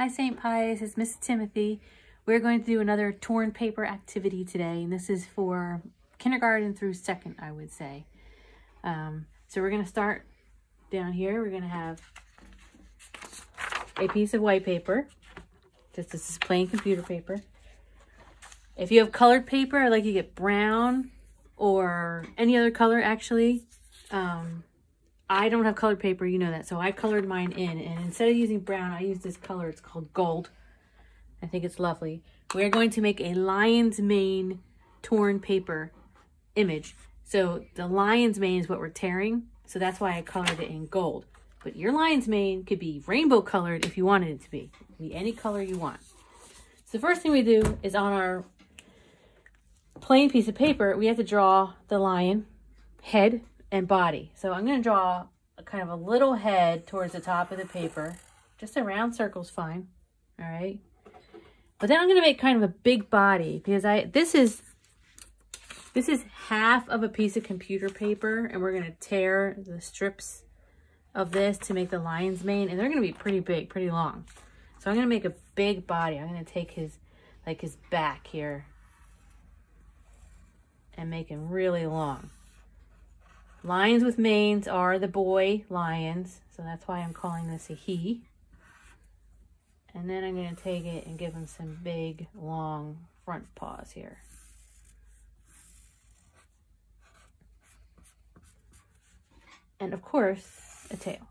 Hi St. Pius, it's Miss Timothy. We're going to do another torn paper activity today, and this is for kindergarten through second, I would say. Um, so we're going to start down here. We're going to have a piece of white paper. Just this is plain computer paper. If you have colored paper, I like you get brown or any other color actually, um, I don't have colored paper, you know that. So I colored mine in. And instead of using brown, I use this color. It's called gold. I think it's lovely. We're going to make a lion's mane torn paper image. So the lion's mane is what we're tearing. So that's why I colored it in gold. But your lion's mane could be rainbow colored if you wanted it to be. be any color you want. So the first thing we do is on our plain piece of paper, we have to draw the lion head and body. So I'm going to draw a kind of a little head towards the top of the paper. Just a round circle's fine. All right. But then I'm going to make kind of a big body because I this is this is half of a piece of computer paper and we're going to tear the strips of this to make the lion's mane and they're going to be pretty big, pretty long. So I'm going to make a big body. I'm going to take his like his back here and make him really long. Lions with manes are the boy lions, so that's why I'm calling this a he. And then I'm going to take it and give him some big, long front paws here. And of course, a tail.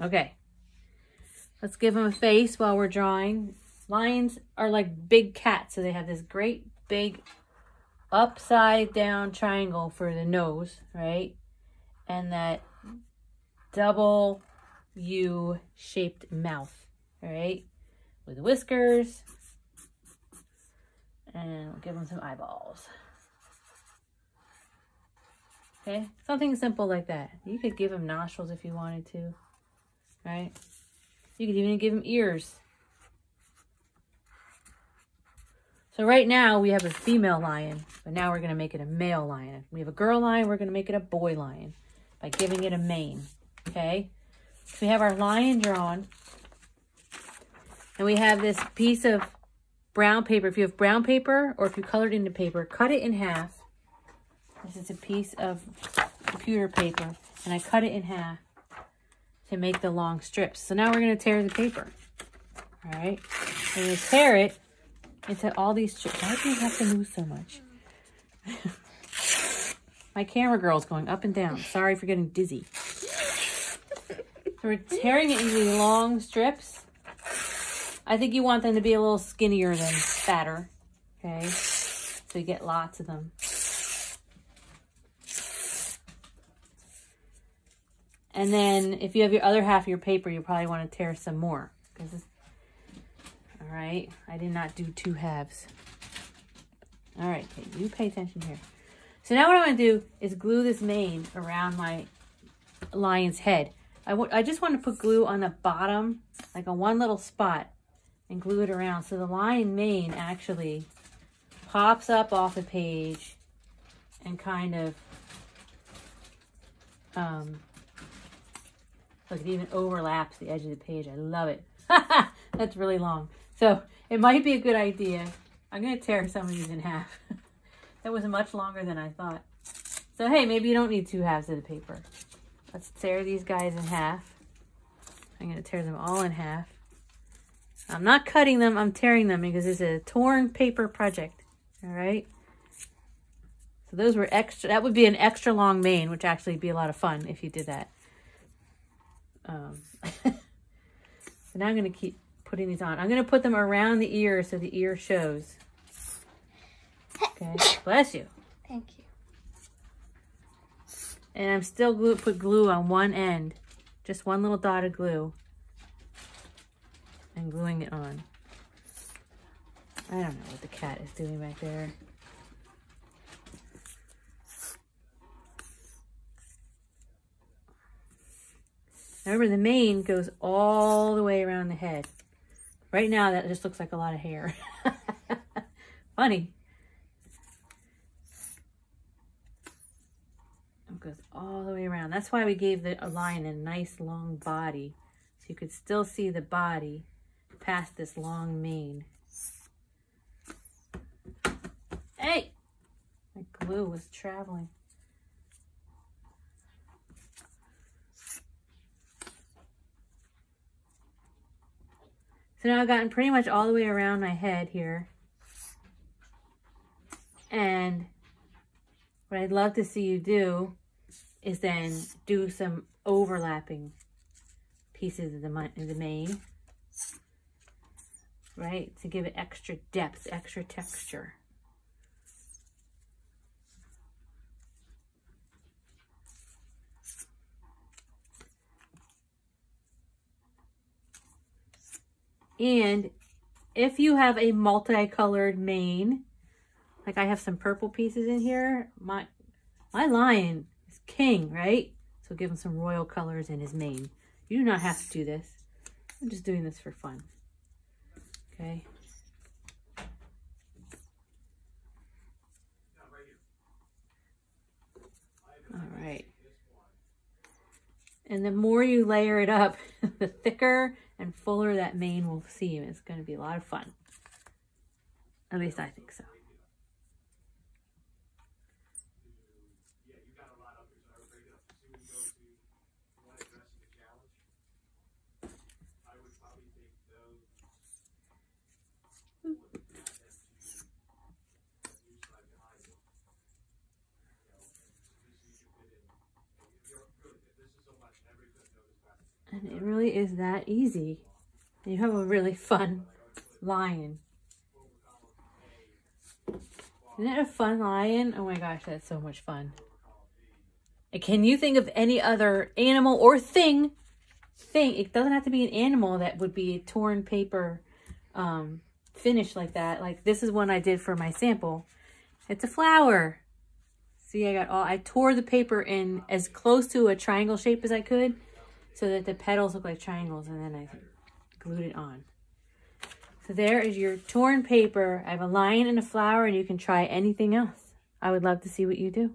Okay, let's give him a face while we're drawing. Lions are like big cats, so they have this great big upside down triangle for the nose, right? And that double U shaped mouth, right? With whiskers. And we'll give them some eyeballs. Okay, something simple like that. You could give them nostrils if you wanted to, right? You could even give them ears. So right now we have a female lion, but now we're going to make it a male lion. We have a girl lion, we're going to make it a boy lion by giving it a mane, okay? So we have our lion drawn, and we have this piece of brown paper. If you have brown paper or if you colored into paper, cut it in half. This is a piece of computer paper, and I cut it in half to make the long strips. So now we're going to tear the paper, all right? We're going to tear it into all these strips. Why do you have to move so much? My camera girl's going up and down. Sorry for getting dizzy. So we're tearing it into long strips. I think you want them to be a little skinnier than fatter. Okay. So you get lots of them. And then if you have your other half of your paper, you probably want to tear some more. Because all right, I did not do two halves. All right, you pay attention here. So now what I'm to do is glue this mane around my lion's head. I, I just want to put glue on the bottom, like on one little spot, and glue it around. So the lion mane actually pops up off the page and kind of, um, look, it even overlaps the edge of the page. I love it. That's really long. So it might be a good idea. I'm going to tear some of these in half. that was much longer than I thought. So hey, maybe you don't need two halves of the paper. Let's tear these guys in half. I'm going to tear them all in half. I'm not cutting them, I'm tearing them because it's a torn paper project. All right. So those were extra, that would be an extra long mane, which actually be a lot of fun if you did that. Um, so now I'm going to keep putting these on. I'm going to put them around the ear so the ear shows. Okay. Bless you. Thank you. And I'm still glue, put glue on one end. Just one little dot of glue. And gluing it on. I don't know what the cat is doing back there. remember the mane goes all the way around the head. Right now that just looks like a lot of hair. Funny. it goes all the way around. That's why we gave the lion a nice long body. So you could still see the body past this long mane. Hey! My glue was traveling. So now I've gotten pretty much all the way around my head here. And what I'd love to see you do is then do some overlapping pieces of the, of the mane, right? To give it extra depth, extra texture. And if you have a multicolored mane, like I have some purple pieces in here, my my lion is king, right? So give him some royal colors in his mane. You do not have to do this. I'm just doing this for fun. Okay. All right. And the more you layer it up, the thicker and fuller that mane will seem. It's going to be a lot of fun. At least I think so. And it really is that easy. You have a really fun lion. Isn't it a fun lion? Oh my gosh, that's so much fun. Can you think of any other animal or thing? Thing. It doesn't have to be an animal that would be a torn paper um, finish like that. Like this is one I did for my sample. It's a flower. See, I got all, I tore the paper in as close to a triangle shape as I could so that the petals look like triangles and then I glued it on. So there is your torn paper. I have a lion and a flower and you can try anything else. I would love to see what you do.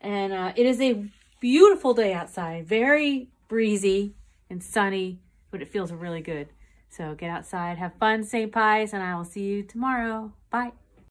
And uh, it is a beautiful day outside. Very breezy and sunny, but it feels really good. So get outside, have fun, St. Pius, and I will see you tomorrow. Bye.